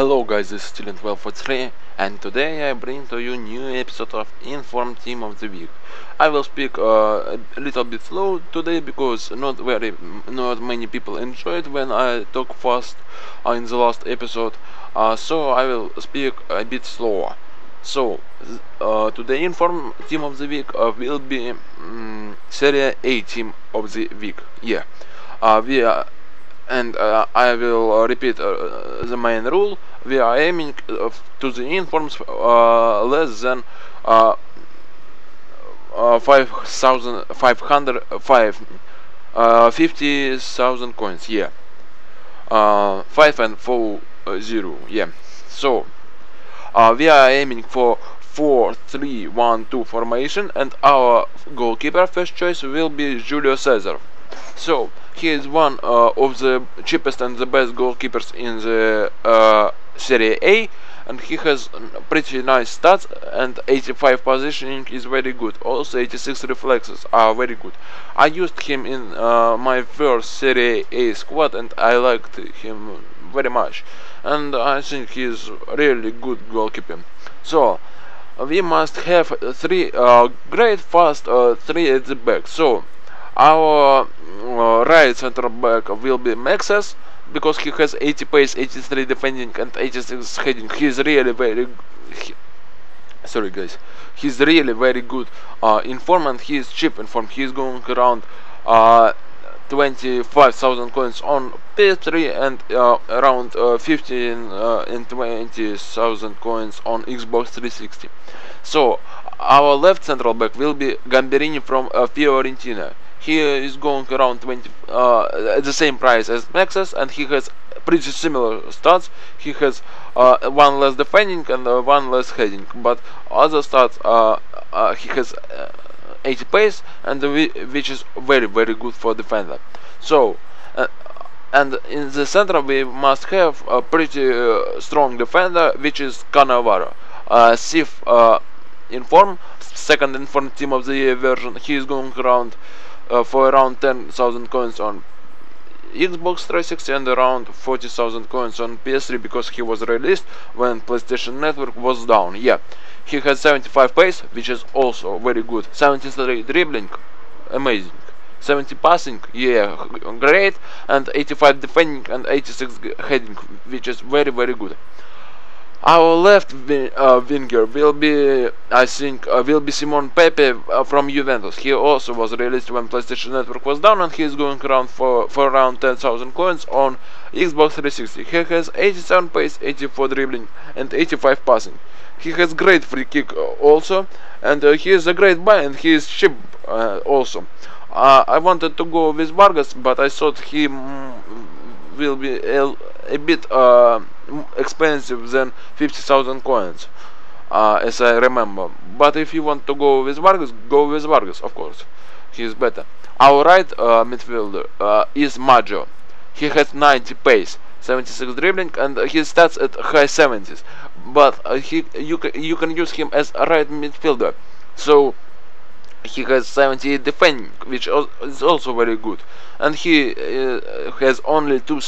Hello guys, this is Student1243 and today I bring to you new episode of Inform Team of the Week. I will speak uh, a little bit slow today because not very not many people enjoyed when I talk fast uh, in the last episode, uh, so I will speak a bit slower. So uh, today Inform Team of the Week uh, will be um, Serie A Team of the Week. Yeah, uh, we are and uh, I will uh, repeat uh, the main rule. We are aiming uh, to the informs uh, less than uh, 5500 50,000 coins. Yeah. 5 and 4 0 yeah. So we are aiming for 4 3 1 2 formation and our goalkeeper first choice will be Julio Cesar so he is one uh, of the cheapest and the best goalkeepers in the uh, Serie A and he has pretty nice stats and 85 positioning is very good. Also 86 reflexes are very good. I used him in uh, my first Serie A squad and I liked him very much. And I think he is really good goalkeeper. So we must have three uh, great fast uh, three at the back. So our uh, right center back will be Mexès because he has 80 pace, 83 defending and 86 heading. He's really very he, sorry guys. He's really very good uh, in form and he is cheap in form. He's going around uh, 25,000 coins on PS3 and uh, around uh, 15 uh, and 20,000 coins on Xbox 360. So our left central back will be Gamberini from uh, Fiorentina he is going around 20 uh, at the same price as Mexès and he has pretty similar stats. He has uh, one less defending and uh, one less heading but other stats uh, uh, he has uh, 80 pace and which is very very good for defender. So and in the center we must have a pretty strong defender which is Cannavaro. Uh, Sif in form second in form team of the year version he is going around uh, for around 10,000 coins on Xbox 360 and around 40,000 coins on PS3 because he was released when PlayStation Network was down. Yeah, he has 75 pace, which is also very good. 73 dribbling, amazing. 70 passing, yeah, great. And 85 defending and 86 heading, which is very, very good. Our left uh, winger will be, I think, uh, will be Simon Pepe uh, from Juventus. He also was released when PlayStation Network was down, and he is going around for for around 10,000 coins on Xbox 360. He has 87 pace, 84 dribbling, and 85 passing. He has great free kick uh, also, and uh, he is a great buy, and he is cheap uh, also. I wanted to go with Vargas, but I thought he mm, will be a, a bit expensive than 50,000 coins uh, as I remember. But if you want to go with Vargas go with Vargas of course. He is better. Our right uh, midfielder uh, is Maggio. He has 90 pace 76 dribbling and his stats at high 70s but uh, he you can you can use him as a right midfielder. So he has 78 defending which is also very good. And he uh, has only two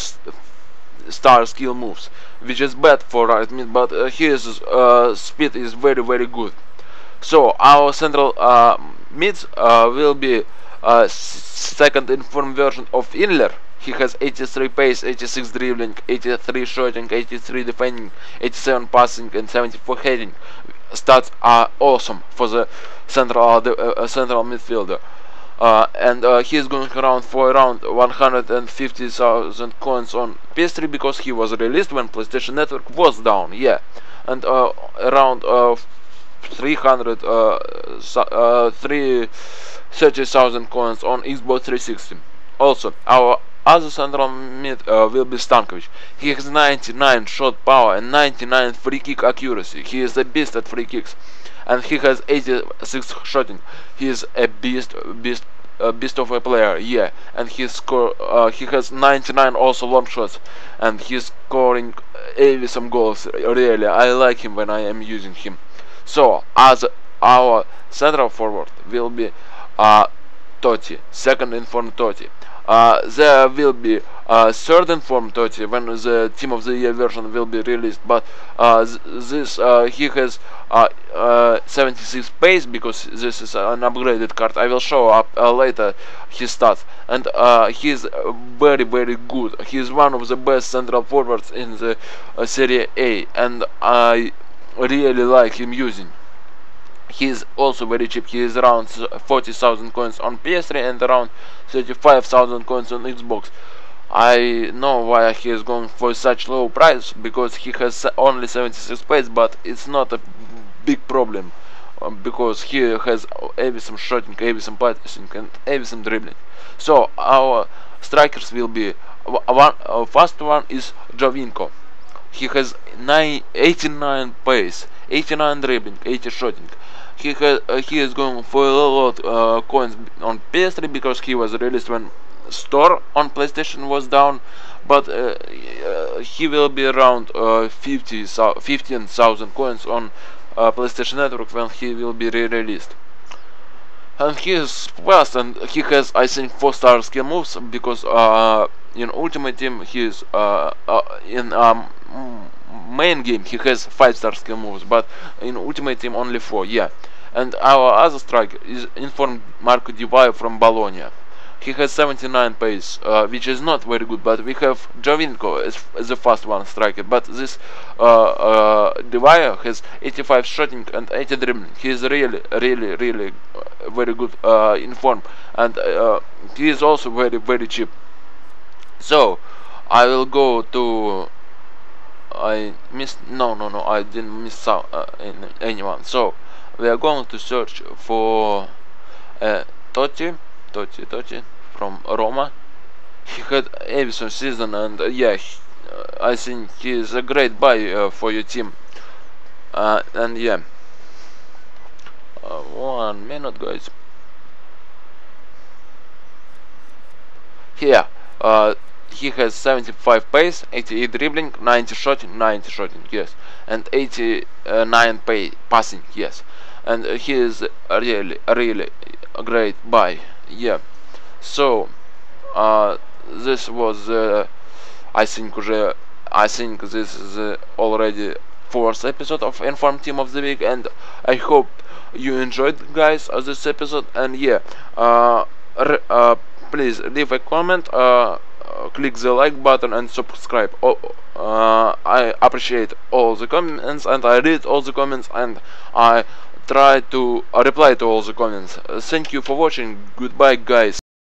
star skill moves which is bad for right mid but uh, his uh, speed is very very good. So our central uh, mid uh, will be uh, second informed version of Inler. He has 83 pace 86 dribbling 83 shooting 83 defending 87 passing and 74 heading. Stats are awesome for the central uh, central midfielder uh, and uh, he's going around for around 150,000 coins on PS3 because he was released when PlayStation Network was down, yeah, and uh, around uh, 300, uh, uh, 30,000 coins on Xbox 360. Also, our other central mid uh, will be Stankovic. He has 99 shot power and 99 free kick accuracy. He is the beast at free kicks and he has 86 shooting. He is a beast, beast, a beast of a player. Yeah, and he score. Uh, he has 99 also long shots, and he's scoring every some goals. Really, I like him when I am using him. So as our central forward will be uh, Totti, second in front Totti. Uh, there will be uh, third inform Totti when the Team of the Year version will be released. But uh, th this uh, he has uh, uh, 76 pace because this is an upgraded card. I will show up later his stats, and he is very very good. He is one of the best central forwards in the Serie A, and I really like him using he is also very cheap. He is around 40,000 coins on PS3 and around 35,000 coins on Xbox. I know why he is going for such low price because he has only 76 space but it's not a big problem um, because he has some shooting, some passing and some dribbling. So our strikers will be one uh, first one is Giovinco he has 9, 89 pace 89 dribbling 80 shooting he has uh, he is going for a lot uh, coins on PS3 because he was released when store on PlayStation was down but uh, uh he will be around uh, 50 15,000 coins on uh, PlayStation Network when he will be re-released. And he is fast and he has I think 4 star skill moves because in Ultimate Team he is in um, main game he has 5 star skill moves but in Ultimate Team only 4 yeah and our other striker is informed Marco Di Vaio from Bologna. He has 79 pace, uh, which is not very good, but we have Giovinco as, as the fast one striker, but this uh, uh, has 85 shooting and 80 dribbling. He is really, really, really uh, very good uh, in form, and uh, he is also very, very cheap. So, I will go to I missed no no no I didn't miss out uh, anyone so we are going to search for uh, Totti, Totti, Totti from Roma. He had Everson season and uh, yeah, he, uh, I think he is a great buy uh, for your team. Uh, and yeah, uh, one minute guys. Here, he has 75 pace, 88 dribbling, 90 shooting, 90 shooting, yes, and 89 pay passing, yes. And he is really really great buy yeah. So uh, this was uh, I think I think this is uh, already fourth episode of Inform Team of the Week and I hope you enjoyed guys of this episode. And yeah uh, uh, please leave a comment uh, Uh, click the like button and subscribe oh, uh, I appreciate all the comments and I read all the comments and I try to uh, reply to all the comments. thank you for watching. Goodbye, guys.